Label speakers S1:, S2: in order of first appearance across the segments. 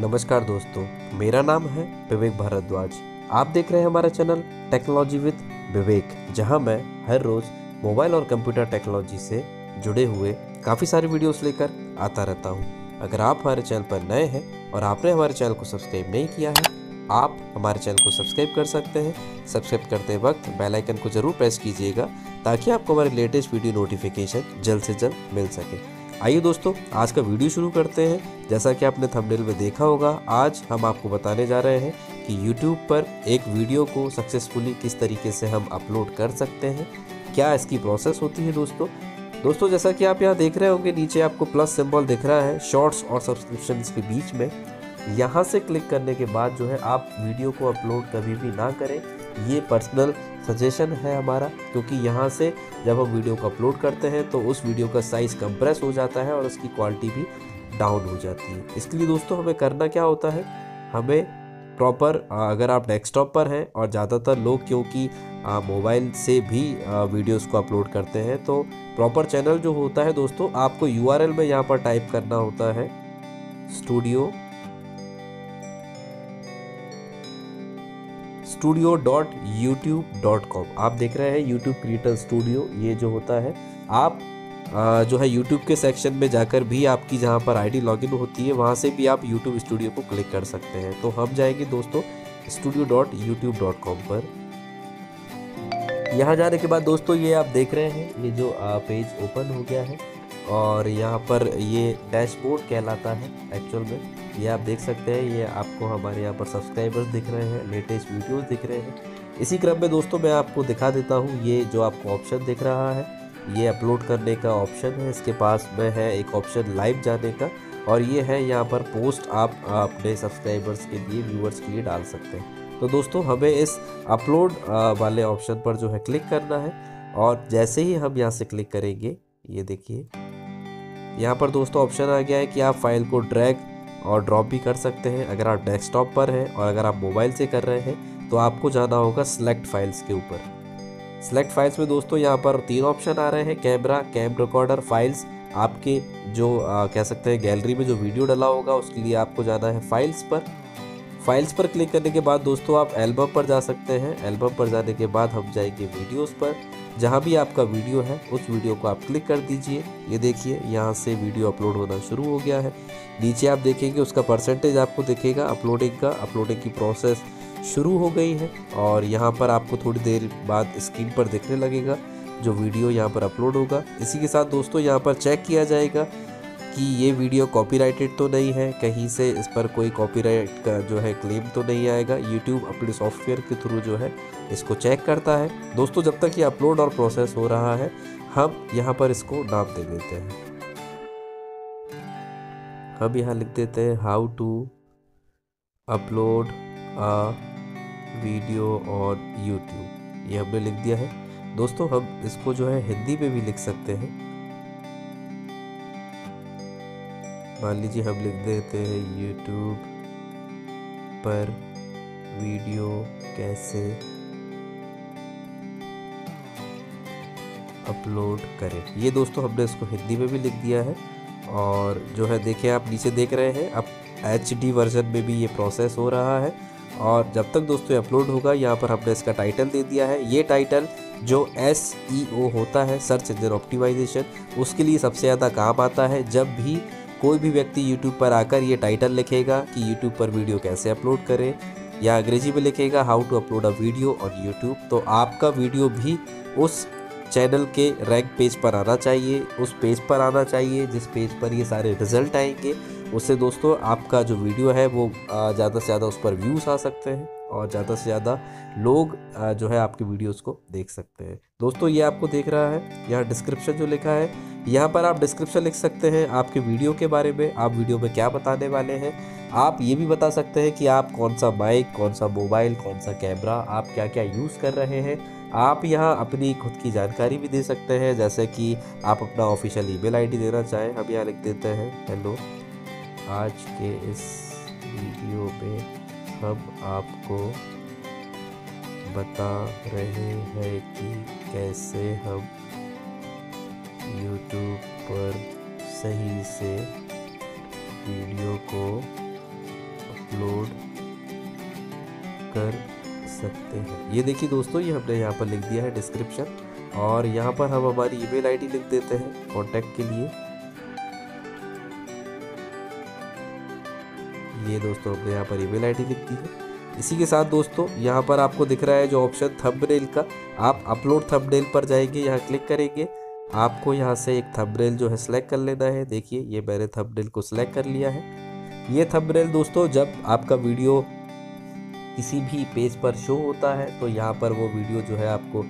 S1: नमस्कार दोस्तों, मेरा नाम है विवेक भारद्वाज। आप देख रहे हैं हमारा चैनल टेक्नोलॉजी विद विवेक, जहाँ मैं हर रोज़ मोबाइल और कंप्यूटर टेक्नोलॉजी से जुड़े हुए काफ़ी सारे वीडियोस लेकर आता रहता हूँ। अगर आप हमारे चैनल पर नए हैं और आपने हमारे चैनल को सब्सक्राइब नहीं किया है, आप हमारे चैनल को सब्सक्राइब कर सकते हैं। सब्सक्राइब करते वक्त बेल आइकन को ज़रूर प्रेस कीजिएगा, ताकि आपको हमारे लेटेस्ट वीडियो नोटिफिकेशन जल्द से जल्द मिल सके। आइए दोस्तों, आज का वीडियो शुरू करते हैं। जैसा कि आपने थंबनेल में देखा होगा, आज हम आपको बताने जा रहे हैं कि YouTube पर एक वीडियो को सक्सेसफुली किस तरीके से हम अपलोड कर सकते हैं। क्या इसकी प्रोसेस होती है दोस्तों? दोस्तों, जैसा कि आप यहाँ देख रहे होंगे, नीचे आपको प्लस सिंबल दिख रहा है शॉर्ट्स और सब्सक्रिप्शन के बीच में। यहाँ से क्लिक करने के बाद जो है, आप वीडियो को अपलोड कभी भी ना करें। ये पर्सनल सजेशन है हमारा, क्योंकि यहाँ से जब हम वीडियो को अपलोड करते हैं तो उस वीडियो का साइज़ कंप्रेस हो जाता है और उसकी क्वालिटी भी डाउन हो जाती है। इसके लिए दोस्तों, हमें करना क्या होता है? हमें प्रॉपर अगर आप डेस्कटॉप पर हैं और ज़्यादातर लोग, क्योंकि मोबाइल से भी वीडियोस को अपलोड करते हैं तो प्रॉपर चैनल जो होता है दोस्तों, आपको यूआरएल में यहाँ पर टाइप करना होता है। Studio studio dot YouTube dot com आप देख रहे हैं यूट्यूब क्रिएटर स्टूडियो ये जो होता है, आप जो है यूट्यूब के सेक्शन में जाकर भी आपकी जहाँ पर आईडी लॉगिन होती है, वहाँ से भी आप यूट्यूब स्टूडियो को क्लिक कर सकते हैं। तो हम जाएँगे दोस्तों studio dot YouTube dot com पर। यहाँ जाने के बाद दोस्तों ये आप देख रहे हैं, ये जो पेज ओपन हो गया है, और यहाँ पर ये डैशबोर्ड कहलाता है एक्चुअल में। ये आप देख सकते हैं, ये आपको हमारे यहाँ पर सब्सक्राइबर्स दिख रहे हैं लेटेस्ट वीडियोस दिख रहे हैं। इसी क्रम में दोस्तों मैं आपको दिखा देता हूँ, ये जो आपको ऑप्शन दिख रहा है, ये अपलोड करने का ऑप्शन है, इसके पास में है एक ऑप्शन लाइव जाने का, और ये है यहाँ पर पोस्ट आप अपने सब्सक्राइबर्स के लिए व्यूअर्स के लिए डाल सकते हैं। तो दोस्तों, हमें इस अपलोड वाले ऑप्शन पर जो है क्लिक करना है, और जैसे ही हम यहाँ से क्लिक करेंगे, ये देखिए, यहाँ पर दोस्तों ऑप्शन आ गया है कि आप फ़ाइल को ड्रैग और ड्रॉप भी कर सकते हैं। अगर आप डेस्कटॉप पर हैं और अगर आप मोबाइल से कर रहे हैं तो आपको जाना होगा सेलेक्ट फाइल्स के ऊपर। सेलेक्ट फाइल्स में दोस्तों यहाँ पर तीन ऑप्शन आ रहे हैं कैमरा कैम रिकॉर्डर फाइल्स आपके जो आ, कह सकते हैं गैलरी में जो वीडियो डला होगा उसके लिए आपको जाना है फाइल्स पर। फाइल्स पर क्लिक करने के बाद दोस्तों आप एल्बम पर जा सकते हैं। एल्बम पर जाने के बाद हम जाएँगे वीडियोस पर। जहाँ भी आपका वीडियो है, उस वीडियो को आप क्लिक कर दीजिए। ये देखिए, यहाँ से वीडियो अपलोड होना शुरू हो गया है। नीचे आप देखेंगे, उसका परसेंटेज आपको दिखेगा, अपलोडिंग का, अपलोडिंग की प्रोसेस शुरू हो गई है। और यहाँ पर आपको थोड़ी देर बाद स्क्रीन पर दिखने लगेगा, जो वीडियो यहाँ पर अपलोड होगा। इसी के साथ दोस्तों, यहाँ पर चेक किया जाएगा कि ये वीडियो कॉपीराइटेड तो नहीं है, कहीं से इस पर कोई कॉपीराइट का जो है क्लेम तो नहीं आएगा। यूट्यूब अपने सॉफ्टवेयर के थ्रू जो है इसको चेक करता है। दोस्तों, जब तक ये अपलोड और प्रोसेस हो रहा है, हम यहाँ पर इसको नाम दे देते हैं। हम यहाँ लिख देते हैं how to upload a video on YouTube ये हमने लिख दिया है। दोस्तों, हम इसको जो है हिंदी में भी लिख सकते हैं। मान लीजिए हम लिख देते हैं यूट्यूब पर वीडियो कैसे अपलोड करें। ये दोस्तों हमने इसको हिंदी में भी लिख दिया है और जो है देखिए आप नीचे देख रहे हैं, अब एचडी वर्जन में भी ये प्रोसेस हो रहा है और जब तक दोस्तों अपलोड होगा, यहाँ पर हमने इसका टाइटल दे दिया है। ये टाइटल जो एस ई ओ होता है सर्च इंजन ऑप्टिमाइजेशन उसके लिए सबसे ज़्यादा काम आता है। जब भी कोई भी व्यक्ति यूट्यूब पर आकर ये टाइटल लिखेगा कि यूट्यूब पर वीडियो कैसे अपलोड करें या अंग्रेज़ी में लिखेगा how to upload a video on YouTube तो आपका वीडियो भी उस चैनल के रैंक पेज पर आना चाहिए, उस पेज पर आना चाहिए, जिस पेज पर ये सारे रिज़ल्ट आएँगे, उससे दोस्तों आपका जो वीडियो है वो ज़्यादा से ज़्यादा उस पर व्यूज़ आ सकते हैं और ज़्यादा से ज़्यादा लोग जो है आपकी वीडियोस को देख सकते हैं। दोस्तों ये आपको देख रहा है, यहाँ डिस्क्रिप्शन जो लिखा है, यहाँ पर आप डिस्क्रिप्शन लिख सकते हैं आपके वीडियो के बारे में, आप वीडियो में क्या बताने वाले हैं। आप ये भी बता सकते हैं कि आप कौन सा माइक, कौन सा मोबाइल, कौन सा कैमरा, आप क्या क्या यूज़ कर रहे हैं। आप यहाँ अपनी खुद की जानकारी भी दे सकते हैं, जैसे कि आप अपना ऑफिशियल ईमेल आईडी देना चाहें। हम यहाँ लिख देते हैं हेलो आज के इस वीडियो में हम आपको बता रहे हैं कि कैसे हम यूट्यूब पर सही से वीडियो को अपलोड कर सकते हैं। ये देखिए दोस्तों, ये हमने यहाँ पर लिख दिया है डिस्क्रिप्शन और यहाँ पर हम हमारी ईमेल आईडी लिख देते हैं कांटेक्ट के लिए। ये दोस्तों, हमने यहाँ पर ईमेल आईडी लिख दी है। इसी के साथ दोस्तों, यहाँ पर आपको दिख रहा है जो ऑप्शन थंबनेल का, आप अपलोड थंबनेल पर जाएँगे, यहाँ क्लिक करेंगे। आपको यहाँ से एक थंबनेल जो है सिलेक्ट कर लेना है। देखिए, ये मैंने थंबनेल को सिलेक्ट कर लिया है। ये थंबनेल दोस्तों, जब आपका वीडियो किसी भी पेज पर शो होता है तो यहाँ पर वो वीडियो जो है आपको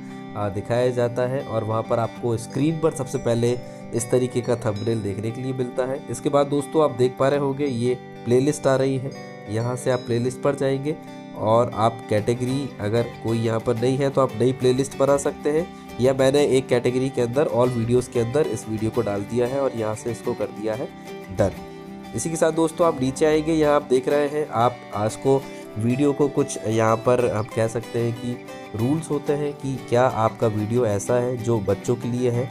S1: दिखाया जाता है और वहाँ पर आपको स्क्रीन पर सबसे पहले इस तरीके का थंबनेल देखने के लिए मिलता है। इसके बाद दोस्तों आप देख पा रहे होंगे, ये प्लेलिस्ट आ रही है। यहाँ से आप प्लेलिस्ट पर जाएँगे और आप कैटेगरी अगर कोई यहाँ पर नहीं है तो आप नई प्लेलिस्ट बना सकते हैं। या मैंने एक कैटेगरी के अंदर ऑल वीडियोस के अंदर इस वीडियो को डाल दिया है और यहाँ से इसको कर दिया है, डन। इसी के साथ दोस्तों आप नीचे आएँगे, यहाँ आप देख रहे हैं, आप आज को वीडियो को कुछ यहाँ पर हम कह सकते हैं कि रूल्स होते हैं कि क्या आपका वीडियो ऐसा है जो बच्चों के लिए है?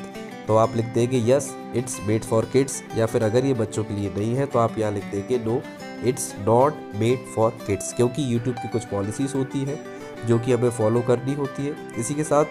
S1: तो आप लिख देंगे, yes, it's made for kids या फिर, अगर ये बच्चों के लिए नहीं है तो आप यहाँ लिख देंगे, no, it's not made for kids क्योंकि यूट्यूब की कुछ पॉलिसीज़ होती है जो कि हमें फॉलो करनी होती है। इसी के साथ,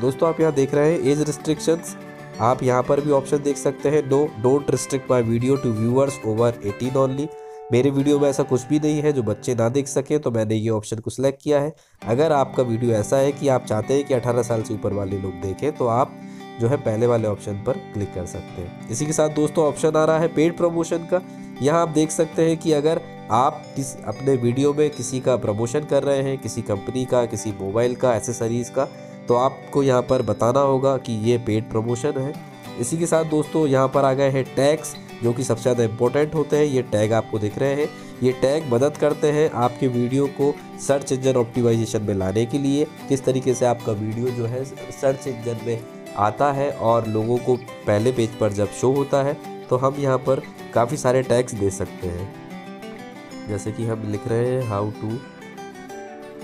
S1: दोस्तों, आप यहाँ देख रहे हैं एज रिस्ट्रिक्शंस। आप यहाँ पर भी ऑप्शन देख सकते हैं, no, don't restrict my video to viewers over eighteen only. मेरे वीडियो में ऐसा कुछ भी नहीं है जो बच्चे ना देख सके तो मैंने ये ऑप्शन को सिलेक्ट किया है। अगर आपका वीडियो ऐसा है कि आप चाहते हैं कि 18 साल से ऊपर वाले लोग देखें तो आप जो है पहले वाले ऑप्शन पर क्लिक कर सकते हैं। इसी के साथ दोस्तों ऑप्शन आ रहा है पेड प्रमोशन का। यहाँ आप देख सकते हैं कि अगर आप किस, अपने वीडियो में किसी का प्रमोशन कर रहे हैं, किसी कंपनी का, किसी मोबाइल का एसेसरीज़ का तो आपको यहाँ पर बताना होगा कि ये पेड प्रमोशन है। इसी के साथ दोस्तों, यहाँ पर आ गए हैं टैक्स जो कि सबसे ज़्यादा इंपॉर्टेंट होते हैं। ये टैग आपको दिख रहे हैं। ये टैग मदद करते हैं आपके वीडियो को सर्च इंजन ऑप्टिमाइजेशन में लाने के लिए। किस तरीके से आपका वीडियो जो है सर्च इंजन में आता है और लोगों को पहले पेज पर जब शो होता है तो हम यहाँ पर काफ़ी सारे टैग्स दे सकते हैं। जैसे कि हम लिख रहे हैं how to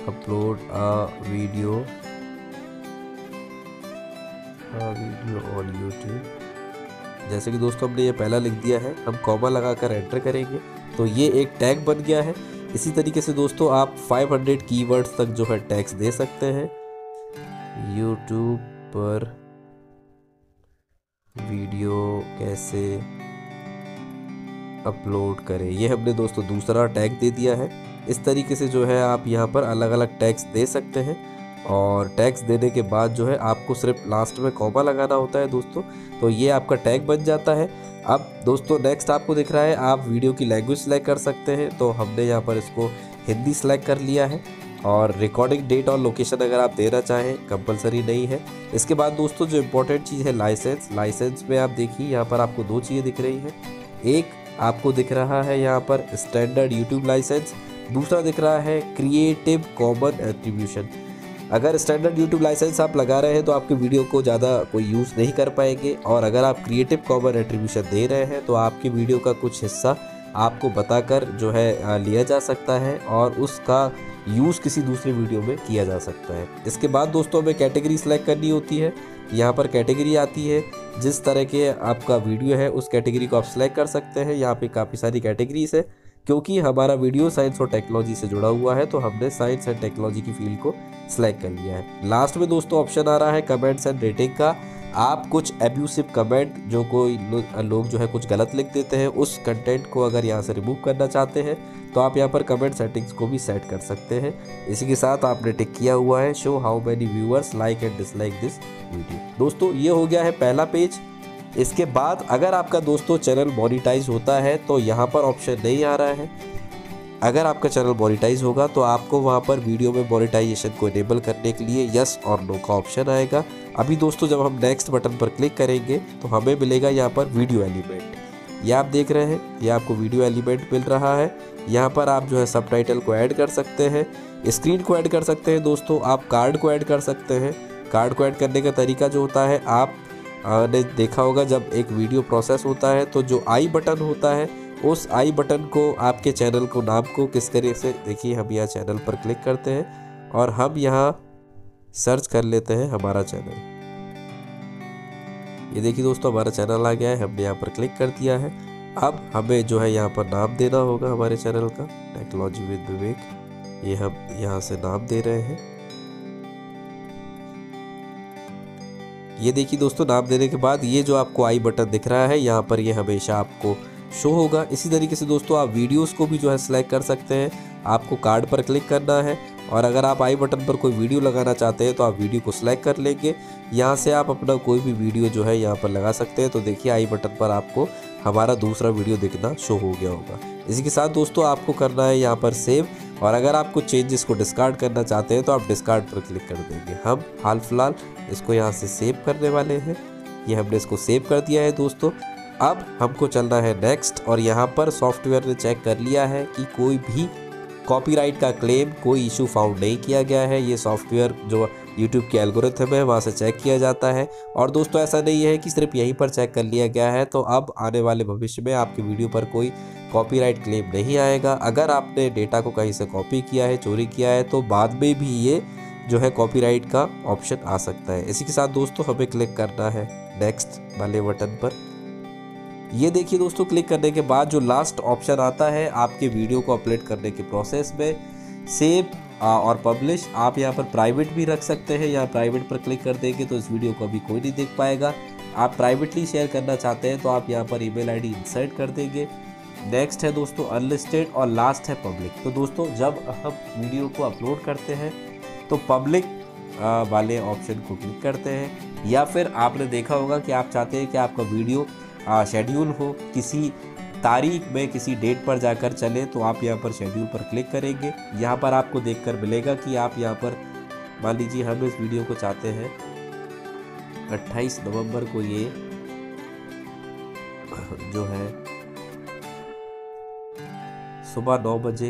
S1: upload a video video on YouTube जैसे कि दोस्तों हमने ये पहला लिख दिया है, हम कॉमा लगाकर एंटर करेंगे। तो ये एक टैग बन गया है। इसी तरीके से दोस्तों आप 500 कीवर्ड्स तक जो है टैग्स दे सकते हैं। यूट्यूब पर वीडियो कैसे अपलोड करें, ये हमने दोस्तों दूसरा टैग दे दिया है। इस तरीके से जो है आप यहाँ पर अलग अलग टैग्स दे सकते हैं। और टैक्स देने के बाद जो है आपको सिर्फ़ लास्ट में कॉमा लगाना होता है दोस्तों तो ये आपका टैग बन जाता है। अब दोस्तों नेक्स्ट आपको दिख रहा है, आप वीडियो की लैंग्वेज सेलेक्ट कर सकते हैं तो हमने यहाँ पर इसको हिंदी सेलेक्ट कर लिया है। और रिकॉर्डिंग डेट और लोकेशन अगर आप देना चाहें कंपलसरी नहीं है। इसके बाद दोस्तों, जो इम्पोर्टेंट चीज़ है लाइसेंस लाइसेंस में आप देखिए, यहाँ पर आपको दो चीज़ें दिख रही हैं। एक, आपको दिख रहा है यहाँ पर स्टैंडर्ड यूट्यूब लाइसेंस दूसरा दिख रहा है क्रिएटिव कॉमन एट्रीब्यूशन अगर स्टैंडर्ड यूट्यूब लाइसेंस आप लगा रहे हैं तो आपके वीडियो को ज़्यादा कोई यूज़ नहीं कर पाएँगे। और अगर आप क्रिएटिव कॉमन एट्रीब्यूशन दे रहे हैं तो आपके वीडियो का कुछ हिस्सा आपको बताकर जो है लिया जा सकता है और उसका यूज़ किसी दूसरे वीडियो में किया जा सकता है। इसके बाद दोस्तों, हमें कैटेगरी सेलेक्ट करनी होती है। यहाँ पर कैटेगरी आती है। जिस तरह के आपका वीडियो है, उस कैटेगरी को आप सिलेक्ट कर सकते हैं। यहाँ पे काफ़ी सारी कैटेगरीज है। क्योंकि हमारा वीडियो साइंस और टेक्नोलॉजी से जुड़ा हुआ है तो हमने साइंस एंड टेक्नोलॉजी की फ़ील्ड को सिलेक्ट कर लिया है। लास्ट में दोस्तों ऑप्शन आ रहा है कमेंट्स एंड रेटिंग का। आप कुछ एब्यूसिव कमेंट जो कोई लोग जो है कुछ गलत लिख देते हैं, उस कंटेंट को अगर यहाँ से रिमूव करना चाहते हैं तो आप यहाँ पर कमेंट सेटिंग्स को भी सेट कर सकते हैं। इसी के साथ आपने टिक किया हुआ है show how many viewers like and dislike this video दोस्तों, ये हो गया है पहला पेज इसके बाद अगर आपका दोस्तों चैनल मोनिटाइज होता है तो यहाँ पर ऑप्शन नहीं आ रहा है। अगर आपका चैनल मोनिटाइज होगा तो आपको वहाँ पर वीडियो में मोनिटाइजेशन को इनेबल करने के लिए यस और नो का ऑप्शन आएगा। अभी दोस्तों, जब हम नेक्स्ट बटन पर क्लिक करेंगे तो हमें मिलेगा यहाँ पर वीडियो एलिमेंट ये आप देख रहे हैं, ये आपको वीडियो एलिमेंट मिल रहा है। यहाँ पर आप जो है सबको ऐड कर सकते हैं। स्क्रीन को ऐड कर सकते हैं दोस्तों, आप कार्ड को ऐड कर सकते हैं। कार्ड को ऐड करने का तरीका जो होता है, आप ने देखा होगा जब एक वीडियो प्रोसेस होता है तो जो आई बटन होता है, उस आई बटन को आपके चैनल को, नाम को किस तरह से, देखिए हम यहाँ चैनल पर क्लिक करते हैं और हम यहाँ सर्च कर लेते हैं हमारा चैनल। ये देखिए दोस्तों, हमारा चैनल आ गया है, हमने यहाँ पर क्लिक कर दिया है। अब हमें जो है यहाँ पर नाम देना होगा हमारे चैनल का, टेक्नोलॉजी विद विवेक। ये हम यहाँ से नाम दे रहे हैं। ये देखिए दोस्तों, नाम देने के बाद ये जो आपको आई बटन दिख रहा है, यहाँ पर ये हमेशा आपको शो होगा। इसी तरीके से दोस्तों, आप वीडियोस को भी जो है सिलेक्ट कर सकते हैं। आपको कार्ड पर क्लिक करना है और अगर आप आई बटन पर कोई वीडियो लगाना चाहते हैं तो आप वीडियो को सिलेक्ट कर लेंगे। यहाँ से आप अपना कोई भी वीडियो जो है, यहाँ पर लगा सकते हैं। तो देखिए, आई बटन पर आपको हमारा दूसरा वीडियो दिखना शो हो गया होगा। इसी के साथ दोस्तों, आपको करना है यहाँ पर सेव और अगर आप कुछ चेंजेस को डिस्कार्ड करना चाहते हैं तो आप डिस्कार्ड पर क्लिक कर देंगे। हम हाल फ़िलहाल इसको यहाँ से सेव करने वाले हैं। ये हमने इसको सेव कर दिया है दोस्तों। अब हमको चलना है नेक्स्ट और यहाँ पर सॉफ्टवेयर ने चेक कर लिया है कि कोई भी कॉपीराइट का क्लेम कोई इशू फाउंड नहीं किया गया है। ये सॉफ्टवेयर जो यूट्यूब के एल्गोरिथम है, वहाँ से चेक किया जाता है। और दोस्तों, ऐसा नहीं है कि सिर्फ़ यहीं पर चेक कर लिया गया है। तो अब आने वाले भविष्य में आपकी वीडियो पर कोई कॉपीराइट क्लेम नहीं आएगा। अगर आपने डेटा को कहीं से कॉपी किया है, चोरी किया है तो बाद में भी ये जो है कॉपीराइट का ऑप्शन आ सकता है। इसी के साथ दोस्तों हमें क्लिक करना है नेक्स्ट वाले बटन पर। ये देखिए दोस्तों क्लिक करने के बाद जो लास्ट ऑप्शन आता है, आपके वीडियो को अपलोड करने के प्रोसेस में सेव और पब्लिश आप यहाँ पर प्राइवेट भी रख सकते हैं, यहाँ प्राइवेट पर क्लिक कर देंगे तो इस वीडियो को अभी कोई नहीं देख पाएगा। आप प्राइवेटली शेयर करना चाहते हैं तो आप यहाँ पर ईमेल आईडी इंसर्ट कर देंगे। नेक्स्ट है दोस्तों अनलिस्टेड और लास्ट है पब्लिक तो दोस्तों, जब हम वीडियो को अपलोड करते हैं तो पब्लिक वाले ऑप्शन को क्लिक करते हैं। या फिर आपने देखा होगा कि आप चाहते हैं कि आपका वीडियो शेड्यूल हो, किसी तारीख में किसी डेट पर जाकर चले तो आप यहाँ पर शेड्यूल पर क्लिक करेंगे। यहाँ पर आपको देखकर मिलेगा कि आप यहाँ पर, मान लीजिए हम इस वीडियो को चाहते हैं 28 नवंबर को ये, जो है सुबह नौ बजे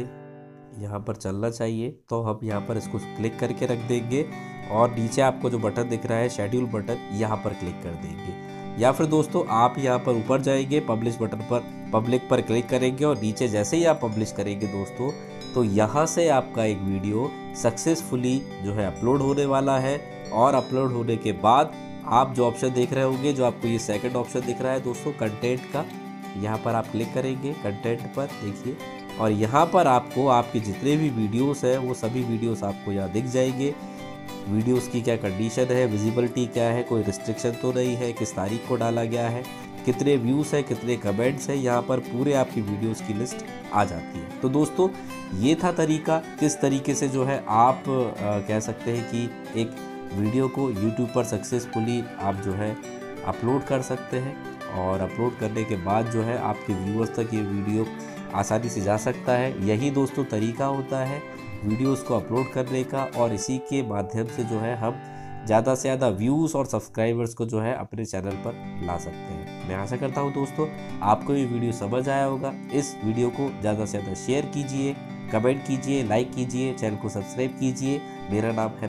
S1: यहाँ पर चलना चाहिए। तो हम यहाँ पर इसको क्लिक करके रख देंगे और नीचे आपको जो बटन दिख रहा है शेड्यूल बटन यहाँ पर क्लिक कर देंगे। या फिर दोस्तों, आप यहाँ पर ऊपर जाएँगे पब्लिश बटन पर पब्लिक पर क्लिक करेंगे और नीचे जैसे ही आप पब्लिश करेंगे दोस्तों तो यहाँ से आपका एक वीडियो सक्सेसफुली जो है अपलोड होने वाला है और अपलोड होने के बाद आप जो ऑप्शन देख रहे होंगे, जो आपको ये सेकंड ऑप्शन दिख रहा है दोस्तों कंटेंट का, यहाँ पर आप क्लिक करेंगे कंटेंट पर देखिए। और यहाँ पर आपको आपके जितने भी वीडियोस हैं वो सभी वीडियोस आपको यहाँ दिख जाएँगे। वीडियोस की क्या कंडीशन है विजिबिलिटी क्या है कोई रिस्ट्रिक्शन तो नहीं है किस तारीख को डाला गया है कितने व्यूज़ हैं कितने कमेंट्स हैं यहाँ पर पूरे आपकी वीडियोस की लिस्ट आ जाती है। तो दोस्तों ये था तरीका किस तरीके से जो है आप आ, कह सकते हैं कि एक वीडियो को यूट्यूब पर सक्सेसफुली आप जो है अपलोड कर सकते हैं और अपलोड करने के बाद जो है आपके व्यूअर्स तक ये वीडियो आसानी से जा सकता है। यही दोस्तों तरीका होता है वीडियोस को अपलोड करने का और इसी के माध्यम से जो है हम ज़्यादा से ज़्यादा व्यूज़ और सब्सक्राइबर्स को जो है अपने चैनल पर ला सकते हैं। मैं आशा करता हूँ दोस्तों आपको ये वीडियो समझ आया होगा। इस वीडियो को ज़्यादा से ज़्यादा शेयर कीजिए, कमेंट कीजिए, लाइक कीजिए, चैनल को सब्सक्राइब कीजिए। मेरा नाम है